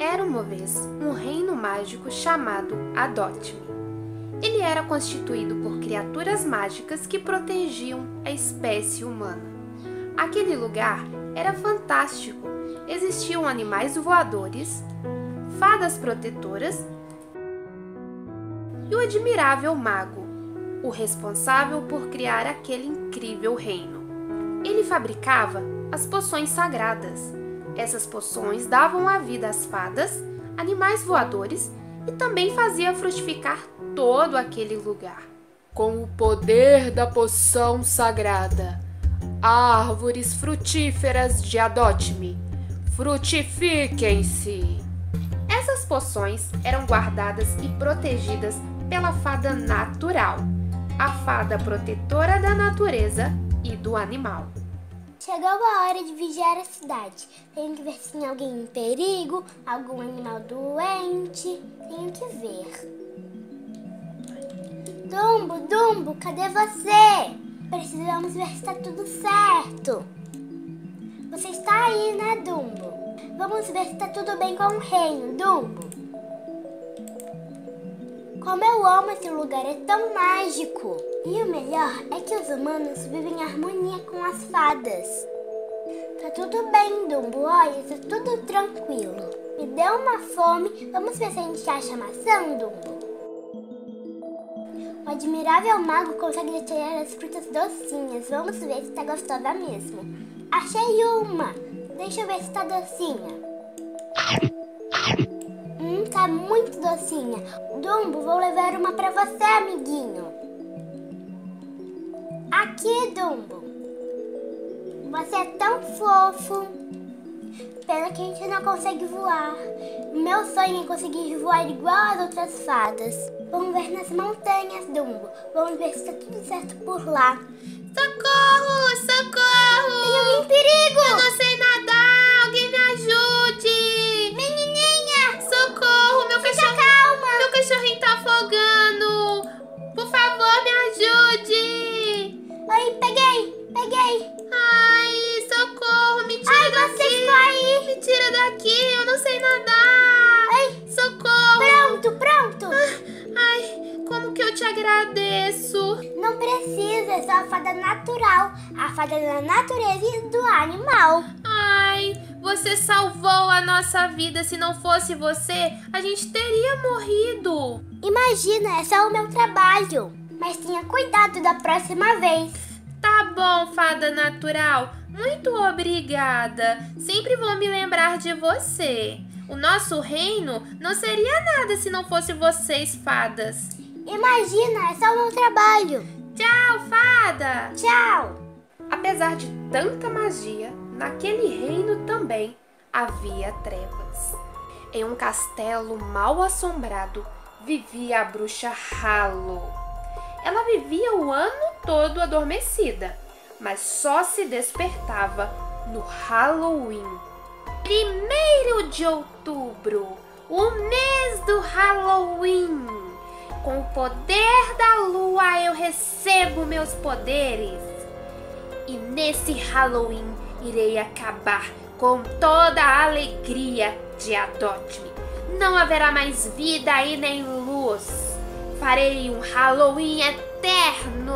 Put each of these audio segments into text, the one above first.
Era uma vez um reino mágico chamado Adote-me. Ele era constituído por criaturas mágicas que protegiam a espécie humana. Aquele lugar era fantástico. Existiam animais voadores, fadas protetoras e o admirável mago, o responsável por criar aquele incrível reino. Ele fabricava as poções sagradas essas poções davam a vida às fadas, animais voadores e também fazia frutificar todo aquele lugar. Com o poder da poção sagrada, árvores frutíferas de Adote-me, frutifiquem-se! Essas poções eram guardadas e protegidas pela fada natural, a fada protetora da natureza e do animal. Chegou a hora de vigiar a cidade. Tenho que ver se tem alguém em perigo, algum animal doente. Tenho que ver. Dumbo, Dumbo, cadê você? Precisamos ver se está tudo certo. Você está aí, né, Dumbo? Vamos ver se está tudo bem com o reino, Dumbo. Como eu amo esse lugar, é tão mágico. E o melhor é que os humanos vivem em harmonia com as fadas. Tá tudo bem, Dumbo, olha, tá tudo tranquilo. Me deu uma fome, vamos ver se a gente acha maçã, Dumbo. O admirável mago consegue retirar as frutas docinhas. Vamos ver se tá gostosa mesmo. Achei uma! Deixa eu ver se tá docinha. Hum, tá muito docinha. Dumbo, vou levar uma pra você, amiguinho. Aqui, Dumbo. Você é tão fofo. Pena que a gente não consegue voar. Meu sonho é conseguir voar igual as outras fadas. Vamos ver nas montanhas, Dumbo. Vamos ver se está tudo certo por lá. Socorro! Socorro! Tem alguém em perigo! Eu não sei te agradeço! Não precisa, é só a fada natural. A fada da natureza e do animal. Ai, você salvou a nossa vida. Se não fosse você, a gente teria morrido. Imagina, é só o meu trabalho. Mas tenha cuidado da próxima vez. Tá bom, fada natural. Muito obrigada. Sempre vou me lembrar de você. O nosso reino não seria nada se não fosse vocês, fadas. Imagina, é só o meu trabalho. Tchau, fada! Tchau! Apesar de tanta magia, naquele reino também havia trevas. Em um castelo mal assombrado vivia a bruxa Halo. Ela vivia o ano todo adormecida, mas só se despertava no Halloween. Primeiro de outubro, o mês do Halloween. Poder da lua eu recebo meus poderes. E nesse Halloween irei acabar com toda a alegria de Adote-me. Não haverá mais vida e nem luz. Farei um Halloween eterno.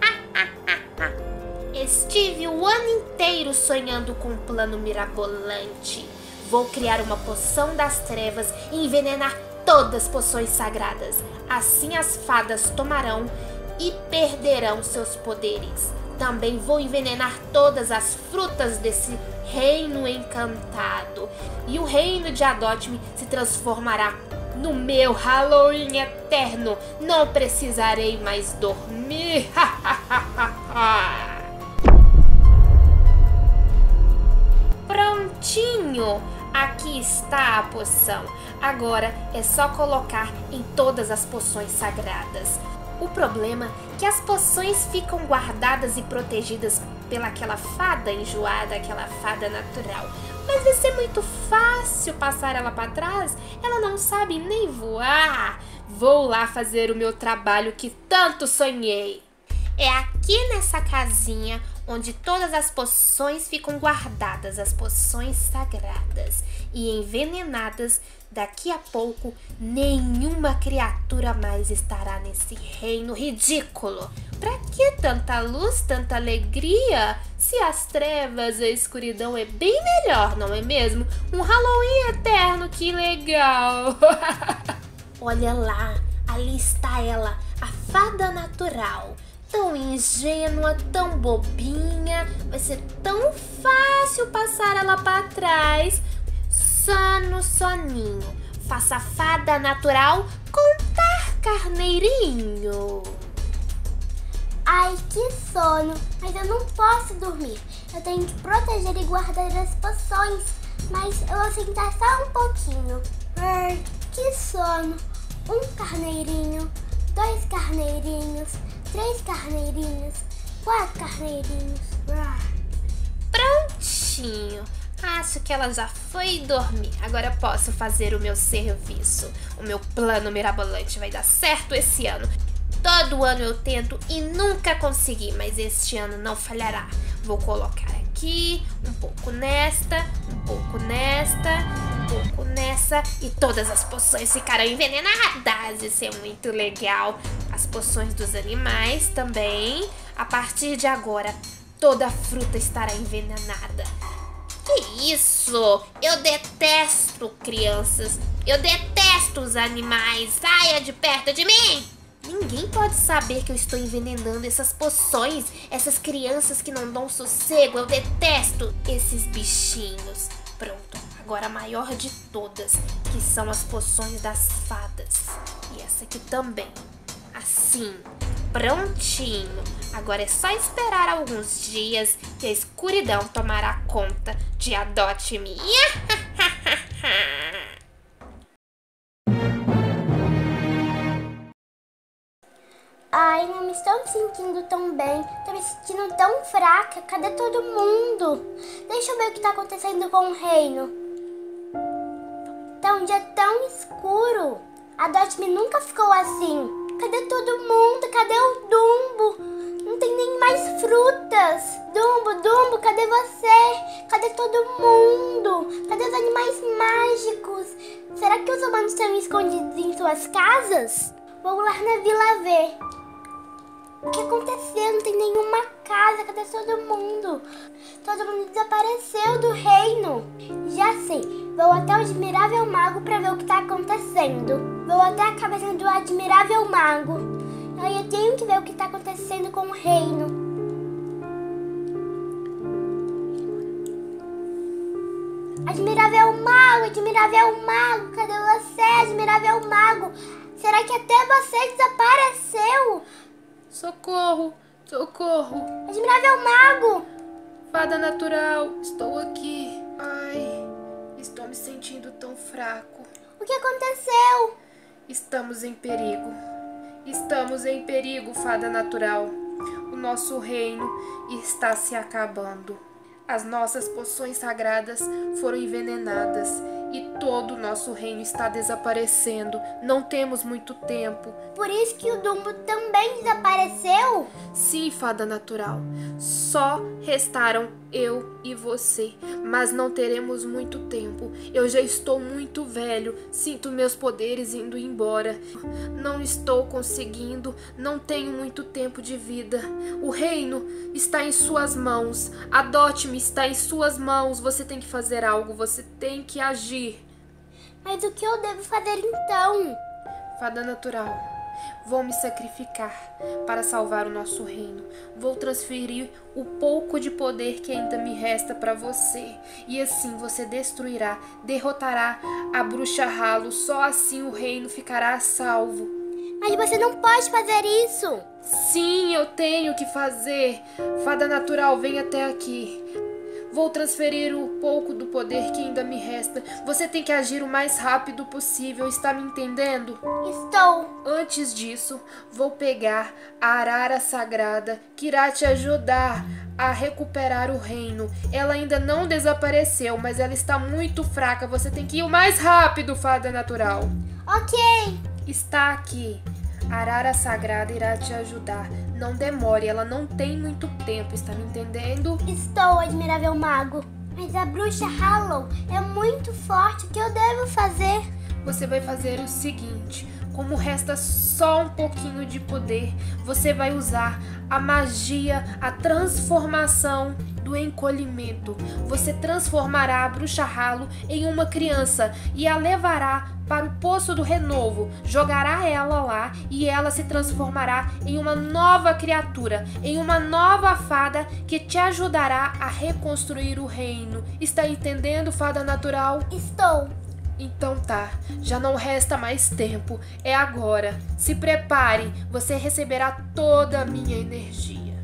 Estive o ano inteiro sonhando com um plano mirabolante. Vou criar uma poção das trevas e envenenar todas as poções sagradas. Assim as fadas tomarão e perderão seus poderes. Também vou envenenar todas as frutas desse reino encantado. E o reino de Adote-me se transformará no meu Halloween eterno. Não precisarei mais dormir. Prontinho! Aqui está a poção. Agora é só colocar em todas as poções sagradas. O problema é que as poções ficam guardadas e protegidas pelaquela fada enjoada, aquela fada natural. Mas vai ser muito fácil passar ela para trás. Ela não sabe nem voar. Vou lá fazer o meu trabalho que tanto sonhei. É aqui nessa casinha onde todas as poções ficam guardadas, as poções sagradas e envenenadas. Daqui a pouco, nenhuma criatura mais estará nesse reino ridículo. Pra que tanta luz, tanta alegria? Se as trevas a escuridão é bem melhor, não é mesmo? Um Halloween eterno, que legal! Olha lá, ali está ela, a fada natural tão ingênua, tão bobinha, vai ser tão fácil passar ela para trás. Sono, soninho, faça fada natural contar carneirinho. Ai, que sono, mas eu não posso dormir. Eu tenho que proteger e guardar as poções, mas eu vou sentar só um pouquinho. Ai, que sono. Um carneirinho, dois carneirinhos, três carneirinhos, quatro carneirinhos. Prontinho. Acho que ela já foi dormir. Agora posso fazer o meu serviço. O meu plano mirabolante vai dar certo esse ano. Todo ano eu tento e nunca consegui, mas este ano não falhará. Vou colocar aqui, um pouco nesta, um pouco nesta, um pouco nessa e todas as poções ficarão envenenadas. Isso é muito legal. As poções dos animais também. A partir de agora, toda fruta estará envenenada. Que isso? Eu detesto crianças. Eu detesto os animais. Saia de perto de mim! Ninguém pode saber que eu estou envenenando essas poções, essas crianças que não dão sossego. Eu detesto esses bichinhos. Pronto, agora a maior de todas, que são as poções das fadas. E essa aqui também. Assim, prontinho. Agora é só esperar alguns dias que a escuridão tomará conta de Adote-me. Não estou me sentindo tão bem. Estou me sentindo tão fraca. Cadê todo mundo? Deixa eu ver o que está acontecendo com o reino. Tá um dia tão escuro. A Dot-me nunca ficou assim. Cadê todo mundo? Cadê o Dumbo? Não tem nem mais frutas. Dumbo, Dumbo, cadê você? Cadê todo mundo? Cadê os animais mágicos? Será que os humanos estão escondidos em suas casas? Vou lá na vila ver. Cadê todo mundo? Todo mundo desapareceu do reino. Já sei. Vou até o Admirável Mago para ver o que está acontecendo. Vou até a cabeça do Admirável Mago. Eu tenho que ver o que está acontecendo com o reino. Admirável Mago, Admirável Mago, cadê você, Admirável Mago? Será que até você desapareceu? Socorro! Socorro! Admirável Mago! Fada natural, estou aqui. Ai, estou me sentindo tão fraco. O que aconteceu? Estamos em perigo. Estamos em perigo, fada natural. O nosso reino está se acabando. As nossas poções sagradas foram envenenadas e todo o nosso reino está desaparecendo. Não temos muito tempo. Por isso que o Dumbo também desapareceu? Sim, fada natural. Só restaram eu e você, mas não teremos muito tempo. Eu já estou muito velho, sinto meus poderes indo embora. Não estou conseguindo, não tenho muito tempo de vida. O reino está em suas mãos. Adote-me está em suas mãos. Você tem que fazer algo, você tem que agir. Mas o que eu devo fazer então? Fada natural, vou me sacrificar para salvar o nosso reino. Vou transferir o pouco de poder que ainda me resta para você. E assim você destruirá, derrotará a bruxa ralo. Só assim o reino ficará salvo. Mas você não pode fazer isso. Sim, eu tenho que fazer. Fada natural, vem até aqui. Vou transferir o pouco do poder que ainda me resta. Você tem que agir o mais rápido possível, está me entendendo? Estou. Antes disso, vou pegar a arara sagrada que irá te ajudar a recuperar o reino. Ela ainda não desapareceu, mas ela está muito fraca. Você tem que ir o mais rápido, fada natural. Ok. Está aqui. A arara sagrada irá te ajudar. Não demore, ela não tem muito tempo, está me entendendo? Estou, admirável mago. Mas a bruxa Hallow é muito forte. O que eu devo fazer? Você vai fazer o seguinte: como resta só um pouquinho de poder, você vai usar a magia, a transformação do encolhimento. Você transformará a bruxa Ralo em uma criança e a levará para o poço do renovo. Jogará ela lá e ela se transformará em uma nova criatura, em uma nova fada que te ajudará a reconstruir o reino. Está entendendo, fada natural? Estou. Então tá, já não resta mais tempo, é agora. Se prepare, você receberá toda a minha energia.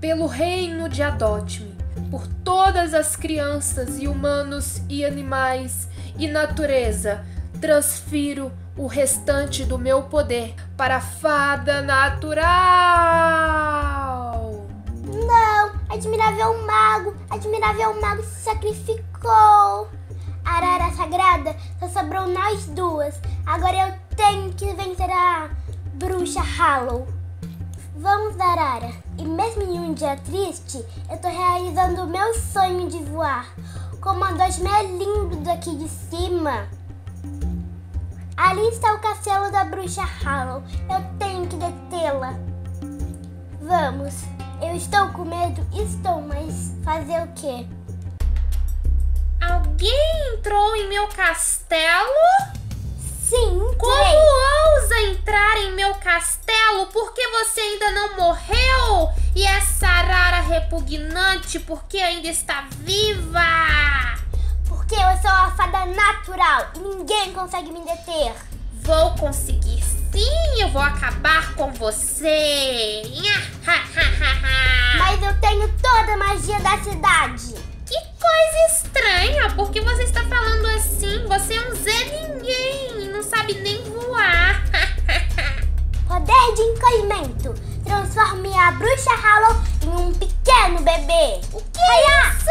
Pelo reino de Adote-me, por todas as crianças e humanos e animais e natureza, transfiro o restante do meu poder para a fada natural. Não, admirável mago, admirável mago se sacrificou. Arara Sagrada, só sobrou nós duas. Agora eu tenho que vencer a bruxa Hallow. Vamos, Arara. E mesmo em um dia triste, eu tô realizando o meu sonho de voar. Como a Dosme é lindo daqui de cima. Ali está o castelo da bruxa Hallow. Eu tenho que detê-la. Vamos. Eu estou com medo? Estou, mas fazer o quê? Alguém entrou em meu castelo? Sim, Como entrei. ousa entrar em meu castelo? Por que você ainda não morreu? E essa arara repugnante, porque ainda está viva? Porque eu sou a fada natural e ninguém consegue me deter. Vou conseguir sim, eu vou acabar com você. Mas eu tenho toda a magia da cidade. Que coisa estranha, por que você está falando assim? Você é um Zé Ninguém, não sabe nem voar. Poder de encolhimento. Transforme a bruxa Hallow em um pequeno bebê. O que é isso?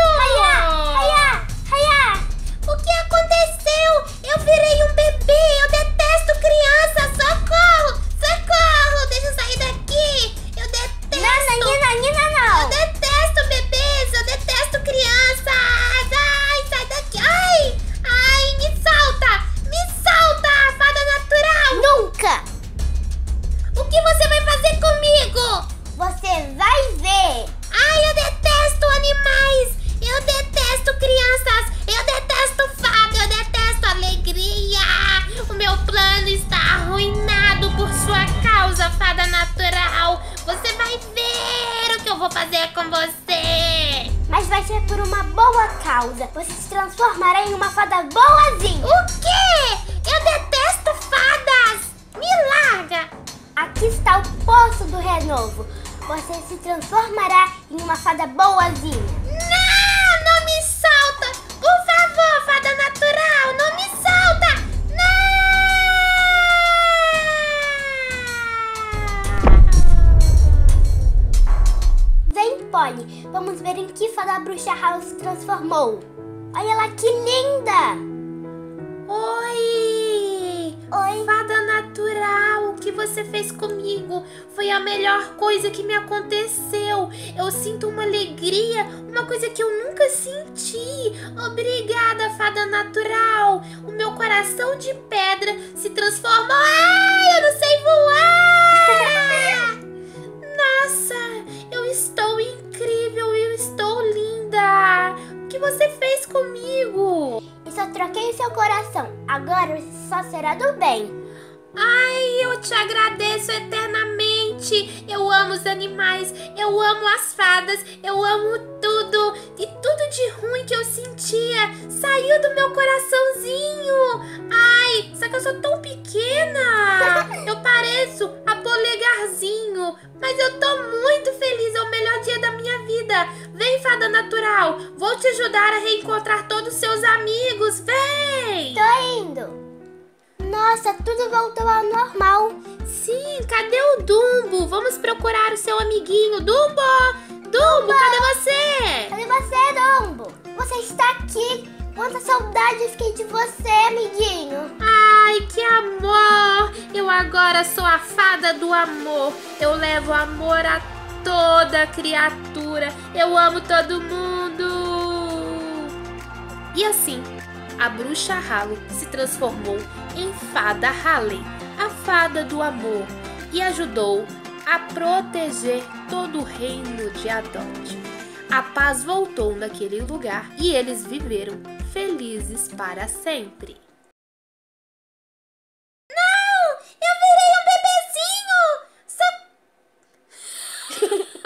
Causa. Você se transformará em uma fada boazinha. O Olha lá que linda! Oi! Oi. Fada natural, o que você fez comigo foi a melhor coisa que me aconteceu. Eu sinto uma alegria, uma coisa que eu nunca senti. Obrigada, fada natural. O meu coração de pedra se transforma. Ai, eu não sei você fez comigo? E só troquei o seu coração. Agora você só será do bem. Ai, eu te agradeço eternamente. Eu amo os animais, eu amo as fadas, eu amo tudo. E tudo de ruim que eu sentia saiu do meu coraçãozinho. Ai, só que eu sou tão pequena. Eu pareço a polegarzinho. Mas eu tô muito feliz, é o melhor dia da minha vida. Vem, fada natural, vou te ajudar a reencontrar todos os seus amigos. Vem! Tô indo. Nossa, tudo voltou ao normal. Sim, cadê o Dumbo? Vamos procurar o seu amiguinho. Dumbo! Dumbo, cadê você? Cadê você, Dombo? Você está aqui. Quanta saudade eu fiquei de você, amiguinho. Ai, que amor! Eu agora sou a fada do amor. Eu levo amor a toda criatura. Eu amo todo mundo. E assim, a bruxa Halo se transformou em fada Halley, a fada do amor, e ajudou a proteger todo o reino de Adot. A paz voltou naquele lugar e eles viveram felizes para sempre.